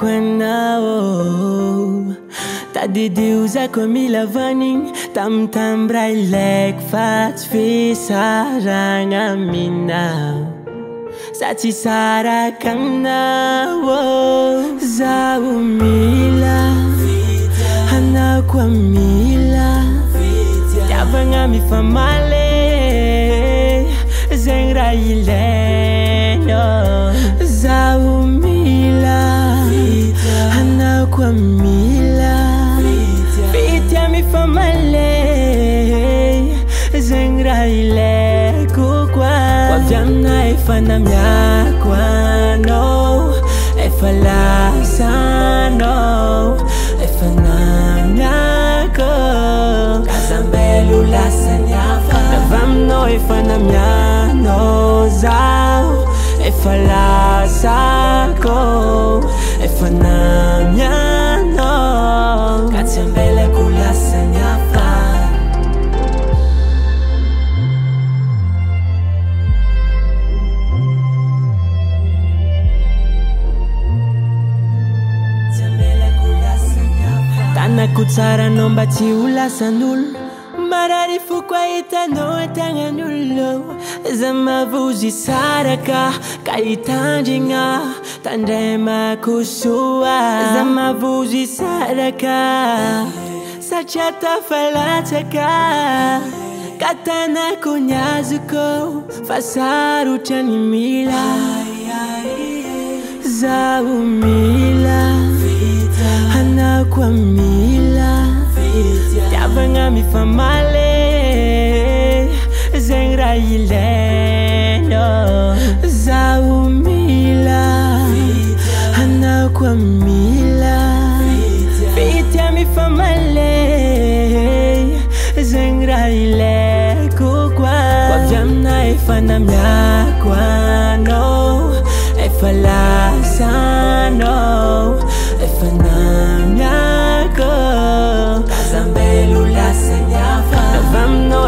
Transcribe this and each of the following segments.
qanaô tadi dio zaka mila vanin tamtam railek fatfisarana minao saci sarakannaoô zao mila anaqoa mila avana mi famale zen rale pitia mifamalei zengrailekoqoa viamna efanamiakoano efalsan efaamafamina efanamianô zau efalasakôe ko tsara nômba ti olasanolo mararyfokoaita noatananyollo zamavozi saraka kaitandrina tandremakosoa zamavozi saraka satiata falatsaka katanako nyazyko fasarotr anymila zao mila anako ami na mifa male zeny ra ilena zao mila anako a mila pitya mifa male zegny ra ilekokoaziamina efanamiakoanô efa lasanô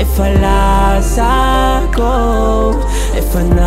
If I lost, I go If I